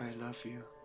I love you.